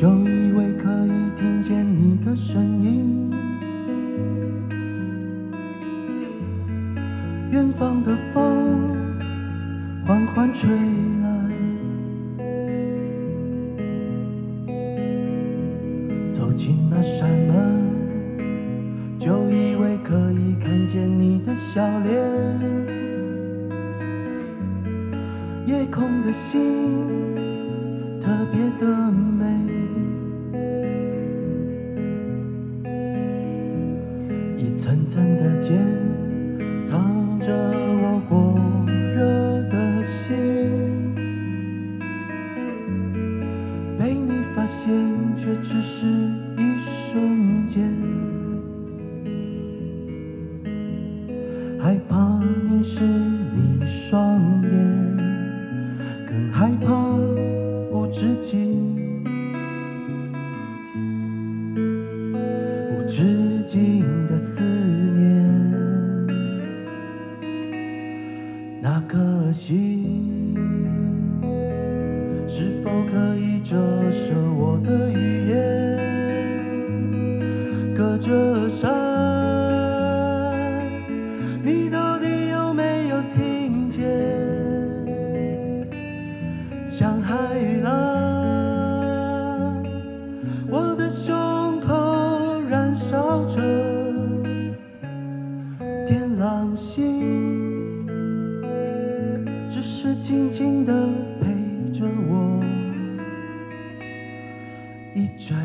就以为可以听见你的声音远方的风缓缓吹来走进那扇门就以为可以看见你的笑脸夜空的星特别的害怕凝视你双眼。更害怕无止境、无止境的思念。那颗心是否可以折射我的是静静的陪着我一转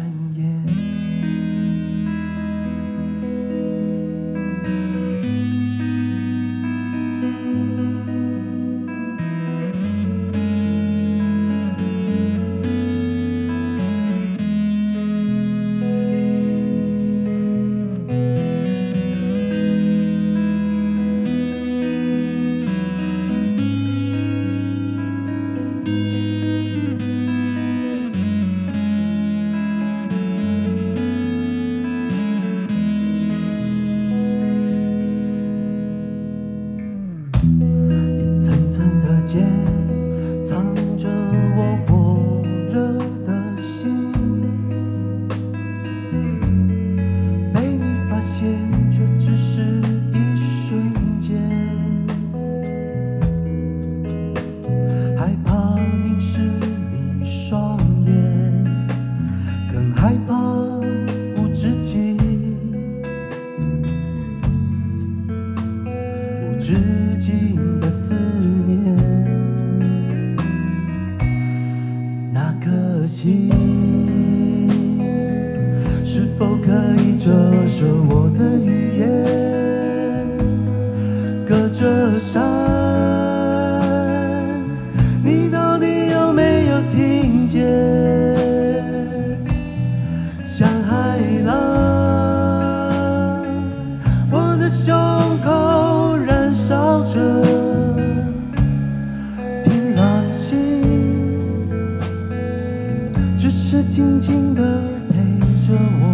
至今的思念，那颗心是否可以折射我的语言？静静的陪着我。